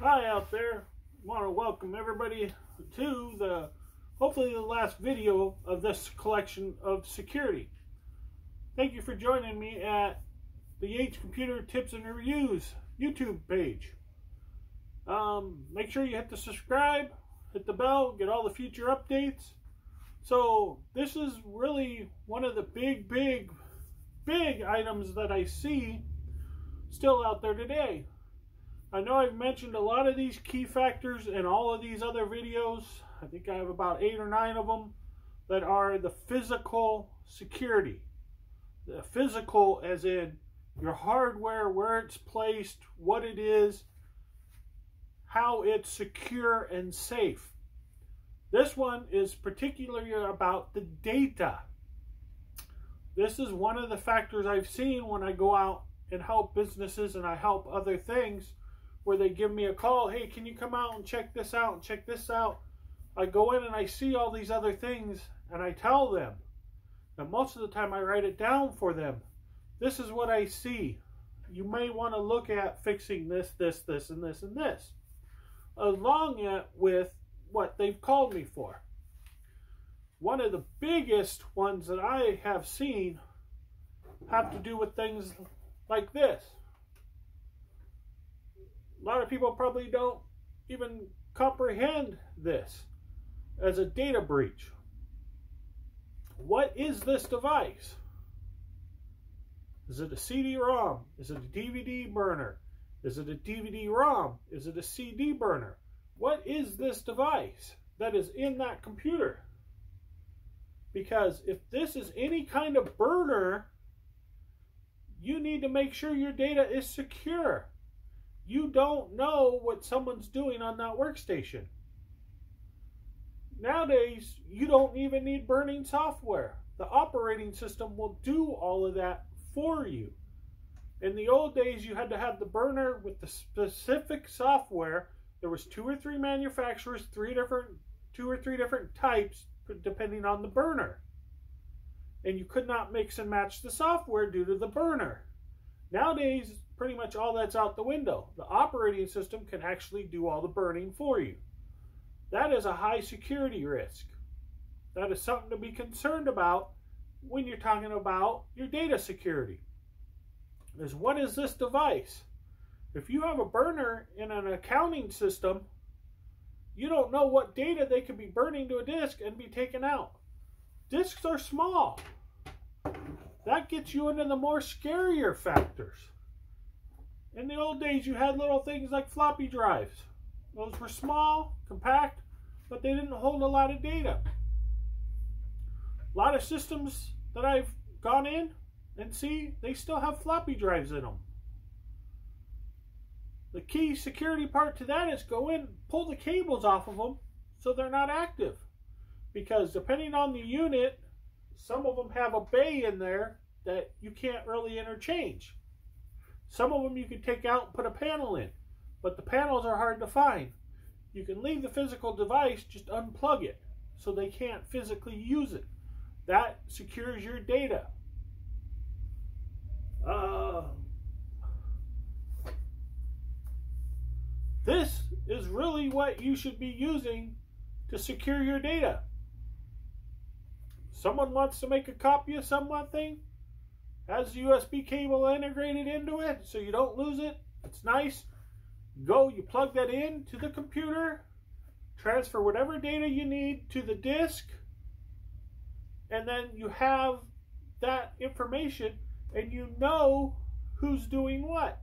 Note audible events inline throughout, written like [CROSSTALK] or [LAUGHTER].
Hi out there. want to welcome everybody to the hopefully the last video of this collection of security. Thank you for joining me at the Yates Computer Tips and Reviews YouTube page. Um, make sure you hit the subscribe, hit the bell, get all the future updates. So this is really one of the big, big, big items that I see still out there today. I know I've mentioned a lot of these key factors in all of these other videos. I think I have about eight or nine of them that are the physical security. The physical as in your hardware, where it's placed, what it is, how it's secure and safe. This one is particularly about the data. This is one of the factors I've seen when I go out and help businesses and I help other things where they give me a call, hey, can you come out and check this out and check this out? I go in and I see all these other things and I tell them. And most of the time I write it down for them. This is what I see. You may want to look at fixing this, this, this, and this, and this. Along with what they've called me for. One of the biggest ones that I have seen have to do with things like this a lot of people probably don't even comprehend this as a data breach. What is this device? Is it a CD-ROM? Is it a DVD burner? Is it a DVD-ROM? Is it a CD burner? What is this device that is in that computer? Because if this is any kind of burner, you need to make sure your data is secure you don't know what someone's doing on that workstation. Nowadays, you don't even need burning software. The operating system will do all of that for you. In the old days, you had to have the burner with the specific software. There was two or three manufacturers, three different, two or three different types, depending on the burner. And you could not mix and match the software due to the burner. Nowadays, pretty much all that's out the window. The operating system can actually do all the burning for you. That is a high security risk. That is something to be concerned about when you're talking about your data security. Is what is this device? If you have a burner in an accounting system, you don't know what data they could be burning to a disk and be taken out. Disks are small. That gets you into the more scarier factors. In the old days, you had little things like floppy drives. Those were small, compact, but they didn't hold a lot of data. A lot of systems that I've gone in and see, they still have floppy drives in them. The key security part to that is go in, pull the cables off of them so they're not active. Because depending on the unit, some of them have a bay in there that you can't really interchange. Some of them you can take out and put a panel in, but the panels are hard to find. You can leave the physical device, just unplug it so they can't physically use it. That secures your data. Uh, this is really what you should be using to secure your data. Someone wants to make a copy of something, has the USB cable integrated into it so you don't lose it. It's nice. Go, you plug that in to the computer, transfer whatever data you need to the disk, and then you have that information and you know who's doing what.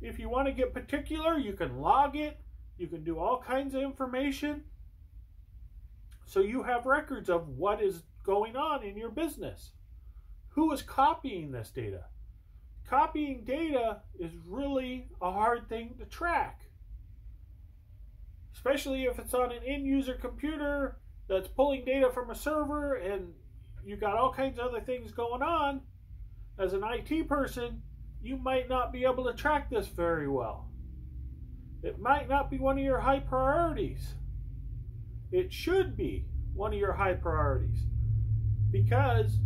If you want to get particular, you can log it. You can do all kinds of information. So you have records of what is going on in your business. Who is copying this data? Copying data is really a hard thing to track. Especially if it's on an end user computer that's pulling data from a server and you've got all kinds of other things going on. As an IT person, you might not be able to track this very well. It might not be one of your high priorities. It should be one of your high priorities because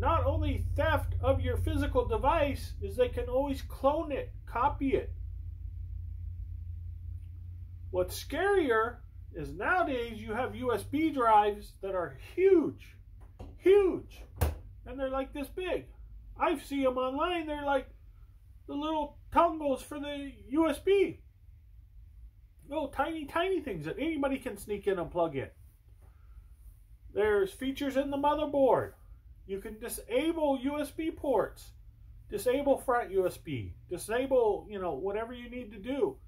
not only theft of your physical device is they can always clone it, copy it, What's scarier is nowadays you have USB drives that are huge, huge, and they're like this big. I see them online, they're like the little dongles for the USB. Little tiny, tiny things that anybody can sneak in and plug in. There's features in the motherboard. You can disable USB ports, disable front USB, disable, you know, whatever you need to do.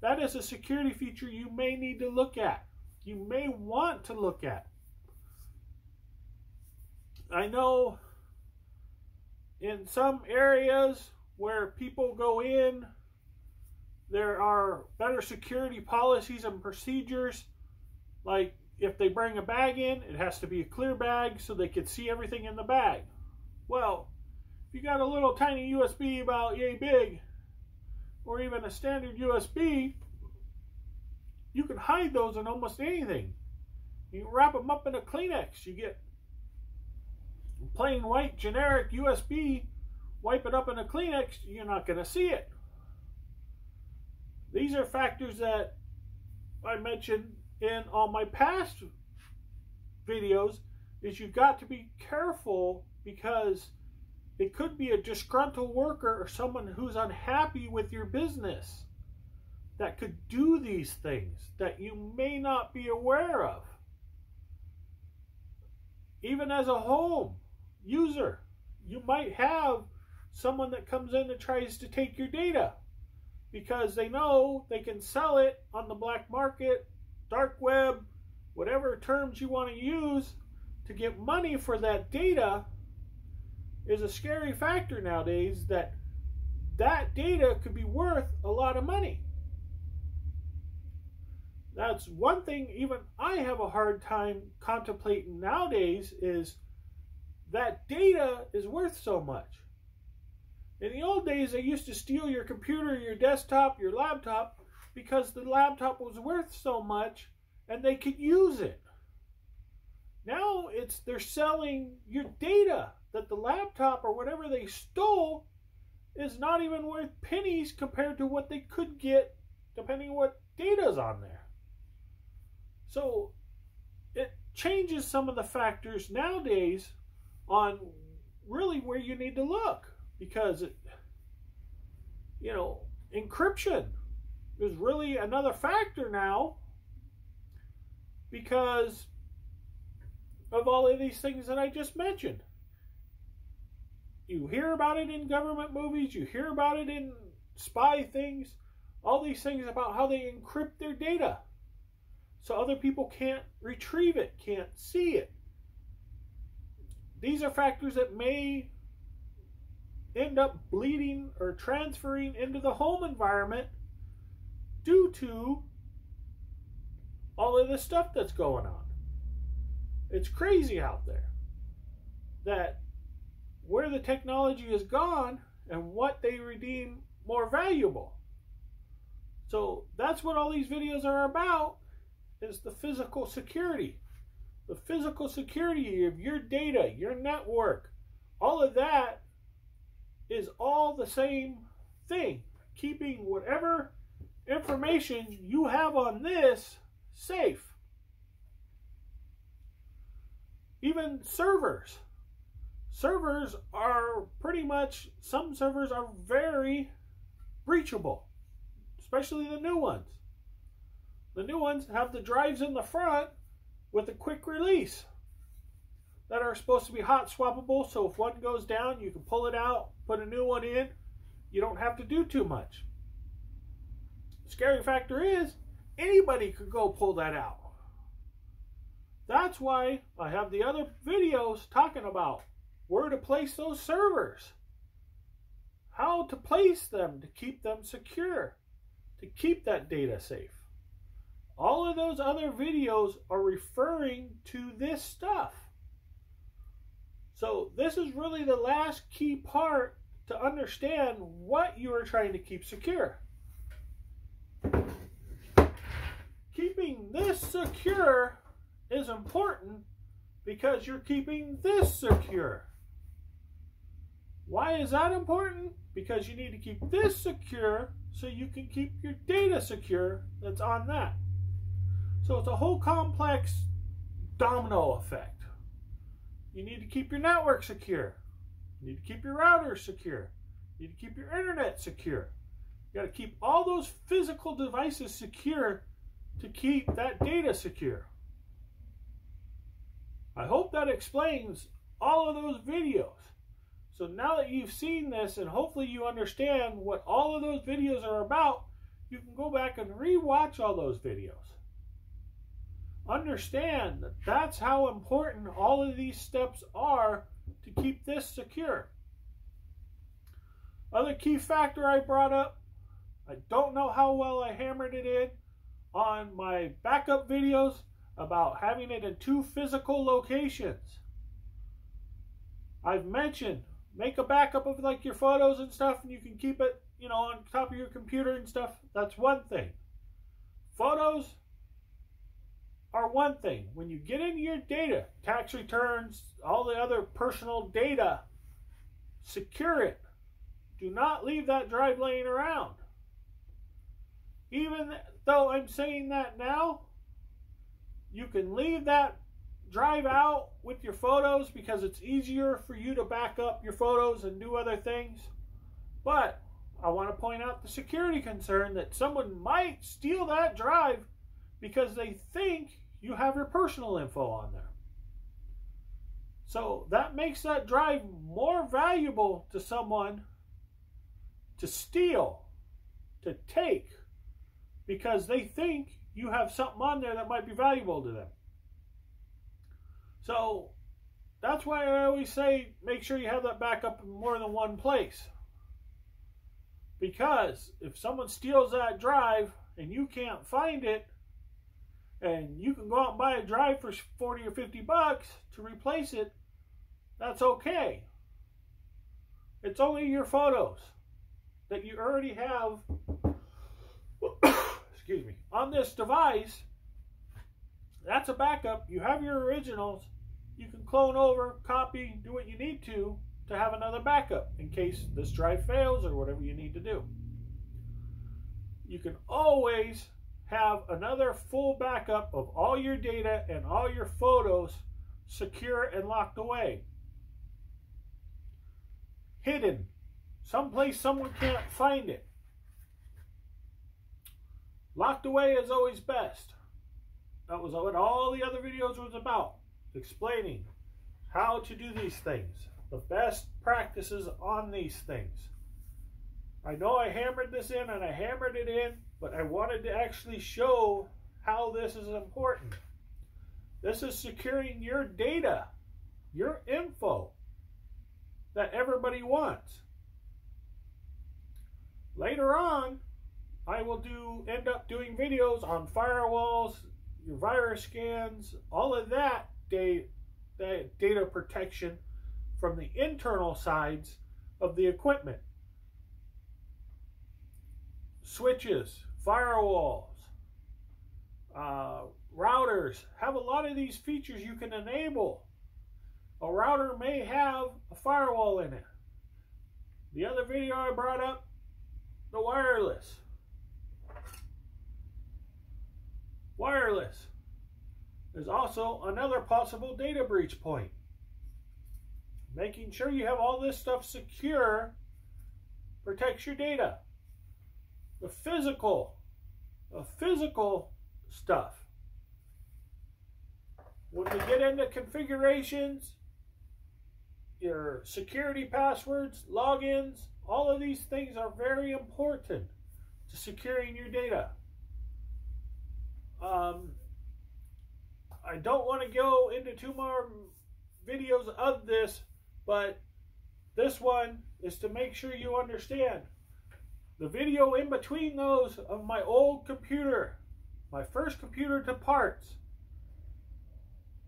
That is a security feature you may need to look at. You may want to look at. I know in some areas where people go in, there are better security policies and procedures. Like if they bring a bag in, it has to be a clear bag so they can see everything in the bag. Well, if you got a little tiny USB about yay big, or even a standard USB, you can hide those in almost anything. You wrap them up in a Kleenex. You get plain white generic USB, wipe it up in a Kleenex, you're not going to see it. These are factors that I mentioned in all my past videos is you've got to be careful because it could be a disgruntled worker or someone who's unhappy with your business that could do these things that you may not be aware of. Even as a home user, you might have someone that comes in and tries to take your data because they know they can sell it on the black market, dark web, whatever terms you want to use to get money for that data is a scary factor nowadays that that data could be worth a lot of money. That's one thing even I have a hard time contemplating nowadays is that data is worth so much. In the old days, they used to steal your computer, your desktop, your laptop because the laptop was worth so much and they could use it. Now it's they're selling your data that the laptop or whatever they stole is not even worth pennies compared to what they could get depending on what data's on there. So it changes some of the factors nowadays on really where you need to look because it, you know encryption is really another factor now because of all of these things that I just mentioned. You hear about it in government movies, you hear about it in spy things, all these things about how they encrypt their data so other people can't retrieve it, can't see it. These are factors that may end up bleeding or transferring into the home environment due to all of this stuff that's going on. It's crazy out there that where the technology is gone and what they redeem more valuable. So that's what all these videos are about is the physical security. The physical security of your data, your network, all of that is all the same thing. Keeping whatever information you have on this safe. Even servers. Servers are pretty much, some servers are very breachable, especially the new ones. The new ones have the drives in the front with a quick release that are supposed to be hot swappable. So if one goes down, you can pull it out, put a new one in. You don't have to do too much. Scary factor is anybody could go pull that out. That's why I have the other videos talking about where to place those servers, how to place them to keep them secure, to keep that data safe. All of those other videos are referring to this stuff. So this is really the last key part to understand what you are trying to keep secure. Keeping this secure is important because you're keeping this secure. Why is that important? Because you need to keep this secure so you can keep your data secure that's on that. So it's a whole complex domino effect. You need to keep your network secure. You need to keep your router secure. You need to keep your internet secure. You got to keep all those physical devices secure to keep that data secure. I hope that explains all of those videos. So now that you've seen this and hopefully you understand what all of those videos are about, you can go back and re-watch all those videos. Understand that that's how important all of these steps are to keep this secure. Other key factor I brought up, I don't know how well I hammered it in on my backup videos about having it in two physical locations. I've mentioned make a backup of like your photos and stuff and you can keep it, you know, on top of your computer and stuff. That's one thing. Photos are one thing. When you get into your data, tax returns, all the other personal data, secure it. Do not leave that drive laying around. Even though I'm saying that now, you can leave that drive out with your photos because it's easier for you to back up your photos and do other things. But I want to point out the security concern that someone might steal that drive because they think you have your personal info on there. So that makes that drive more valuable to someone to steal, to take, because they think you have something on there that might be valuable to them. So that's why I always say make sure you have that backup in more than one place. Because if someone steals that drive and you can't find it, and you can go out and buy a drive for 40 or 50 bucks to replace it, that's okay. It's only your photos that you already have excuse me on this device that's a backup you have your originals you can clone over copy do what you need to to have another backup in case this drive fails or whatever you need to do you can always have another full backup of all your data and all your photos secure and locked away. Hidden. Someplace someone can't find it. Locked away is always best. That was what all the other videos was about. Explaining how to do these things. The best practices on these things. I know I hammered this in and I hammered it in but I wanted to actually show how this is important. This is securing your data, your info that everybody wants. Later on, I will do end up doing videos on firewalls, your virus scans, all of that data, data protection from the internal sides of the equipment. Switches, firewalls, uh, routers have a lot of these features you can enable. A router may have a firewall in it. The other video I brought up, the wireless. Wireless There's also another possible data breach point. Making sure you have all this stuff secure protects your data the physical, the physical stuff. When we get into configurations, your security passwords, logins, all of these things are very important to securing your data. Um, I don't want to go into two more videos of this, but this one is to make sure you understand the video in between those of my old computer, my first computer to parts.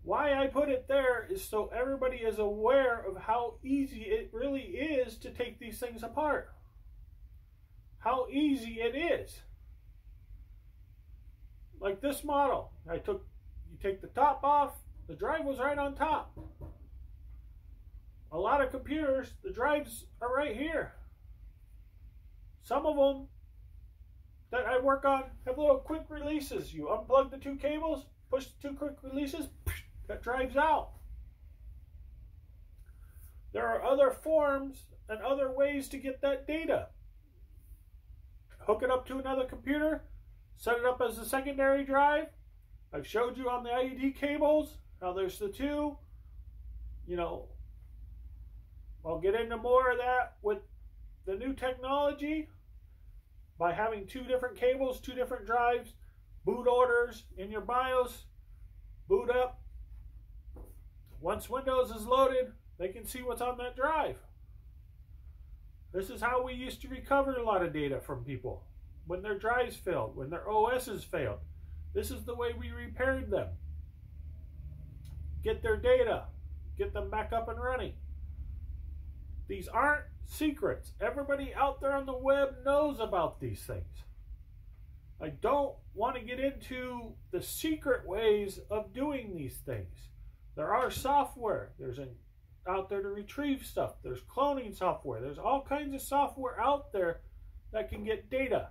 Why I put it there is so everybody is aware of how easy it really is to take these things apart. How easy it is. Like this model, I took, you take the top off, the drive was right on top. A lot of computers, the drives are right here. Some of them that I work on have little quick releases. You unplug the two cables, push the two quick releases, [LAUGHS] that drives out. There are other forms and other ways to get that data. Hook it up to another computer, set it up as a secondary drive. I've showed you on the IDE cables how there's the two. You know, I'll get into more of that with the new technology by having two different cables, two different drives, boot orders in your BIOS, boot up. Once Windows is loaded, they can see what's on that drive. This is how we used to recover a lot of data from people when their drives failed, when their OSs failed. This is the way we repaired them. Get their data, get them back up and running. These aren't secrets. Everybody out there on the web knows about these things. I don't want to get into the secret ways of doing these things. There are software. There's an out there to retrieve stuff. There's cloning software. There's all kinds of software out there that can get data.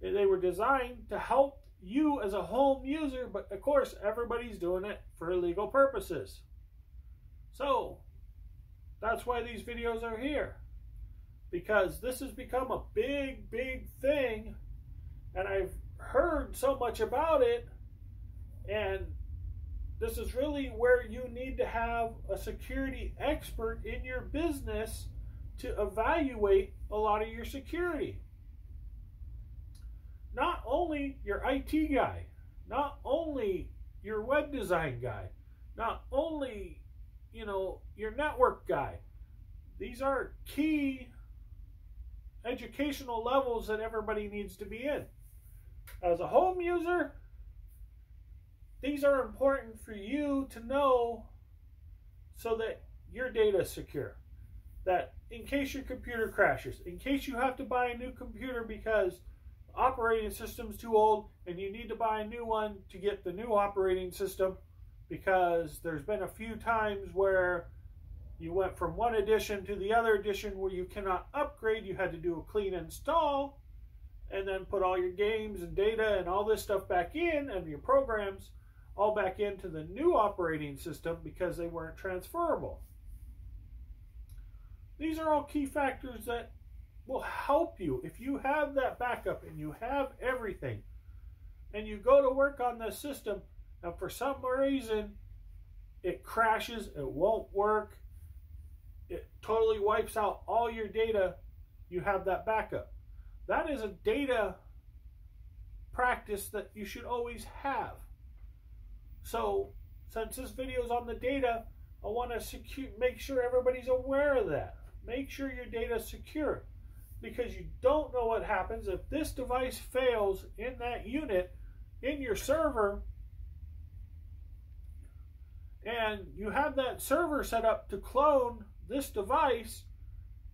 They were designed to help you as a home user, but of course, everybody's doing it for legal purposes. So, that's why these videos are here. Because this has become a big, big thing, and I've heard so much about it, and this is really where you need to have a security expert in your business to evaluate a lot of your security. Not only your IT guy, not only your web design guy, not only you know, your network guy. These are key educational levels that everybody needs to be in. As a home user, these are important for you to know so that your data is secure. That in case your computer crashes, in case you have to buy a new computer because operating system's too old and you need to buy a new one to get the new operating system, because there's been a few times where you went from one edition to the other edition where you cannot upgrade. You had to do a clean install and then put all your games and data and all this stuff back in and your programs all back into the new operating system because they weren't transferable. These are all key factors that will help you if you have that backup and you have everything and you go to work on the system and for some reason it crashes, it won't work, it totally wipes out all your data, you have that backup. That is a data practice that you should always have. So, since this video is on the data, I want to secure, make sure everybody's aware of that. Make sure your data is secure because you don't know what happens. If this device fails in that unit in your server and you have that server set up to clone this device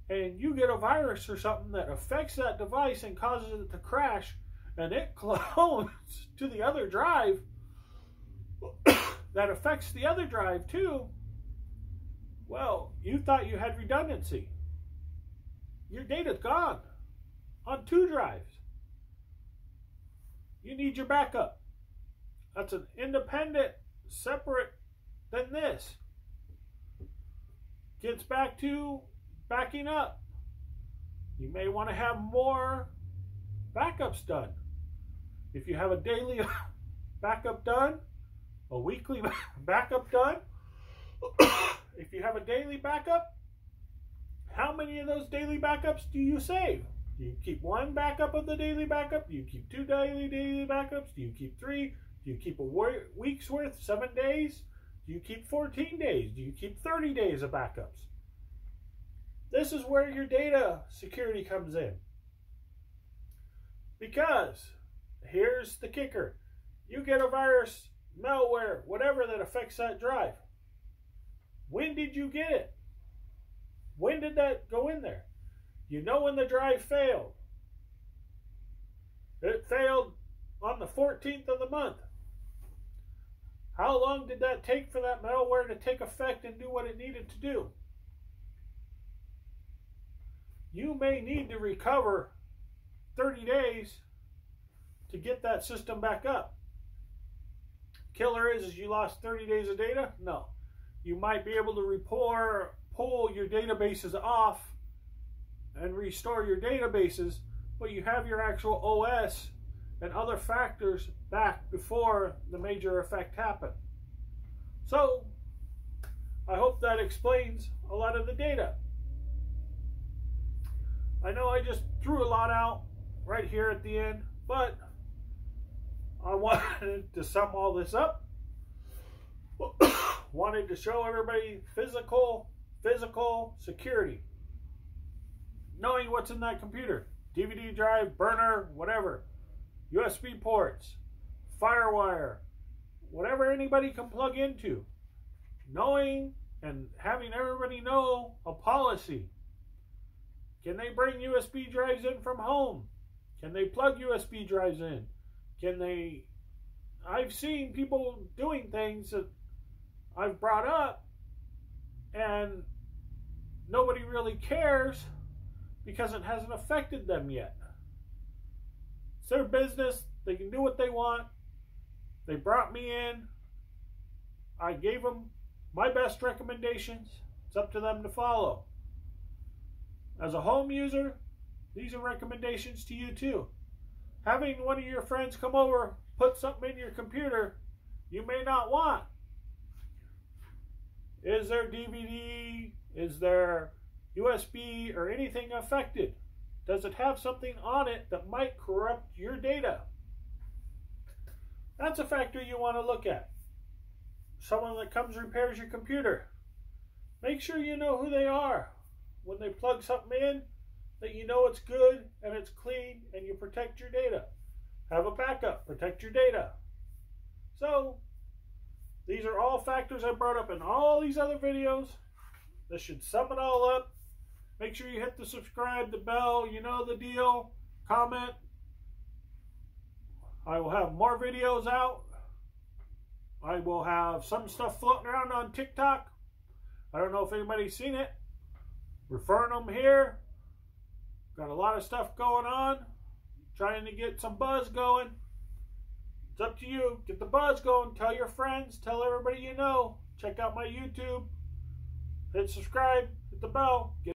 and you get a virus or something that affects that device and causes it to crash and it [LAUGHS] clones to the other drive [COUGHS] that affects the other drive too well you thought you had redundancy your data's gone on two drives you need your backup that's an independent separate than this. Gets back to backing up. You may want to have more backups done. If you have a daily [LAUGHS] backup done, a weekly [LAUGHS] backup done, [COUGHS] if you have a daily backup, how many of those daily backups do you save? Do you keep one backup of the daily backup? Do you keep two daily daily backups? Do you keep three? Do you keep a week's worth, seven days? Do you keep 14 days? Do you keep 30 days of backups? This is where your data security comes in. Because here's the kicker you get a virus, malware, whatever that affects that drive. When did you get it? When did that go in there? You know when the drive failed. It failed on the 14th of the month. How long did that take for that malware to take effect and do what it needed to do? You may need to recover 30 days to get that system back up. Killer is, is you lost 30 days of data? No. You might be able to report, pull your databases off and restore your databases, but you have your actual OS and other factors back before the major effect happened. So, I hope that explains a lot of the data. I know I just threw a lot out right here at the end, but I [LAUGHS] wanted to sum all this up. [COUGHS] wanted to show everybody physical, physical security. Knowing what's in that computer. DVD drive, burner, whatever. USB ports, Firewire, whatever anybody can plug into. Knowing and having everybody know a policy. Can they bring USB drives in from home? Can they plug USB drives in? Can they? I've seen people doing things that I've brought up and nobody really cares because it hasn't affected them yet. It's their business. They can do what they want. They brought me in. I gave them my best recommendations. It's up to them to follow. As a home user, these are recommendations to you too. Having one of your friends come over, put something in your computer you may not want. Is there DVD? Is there USB or anything affected? Does it have something on it that might corrupt your data? That's a factor you want to look at. Someone that comes repairs your computer. Make sure you know who they are. When they plug something in, that you know it's good and it's clean and you protect your data. Have a backup, protect your data. So, these are all factors I brought up in all these other videos. This should sum it all up. Make sure you hit the subscribe, the bell, you know the deal. Comment. I will have more videos out. I will have some stuff floating around on TikTok. I don't know if anybody's seen it. Referring them here. Got a lot of stuff going on. Trying to get some buzz going. It's up to you. Get the buzz going. Tell your friends. Tell everybody you know. Check out my YouTube. Hit subscribe. Hit the bell. Get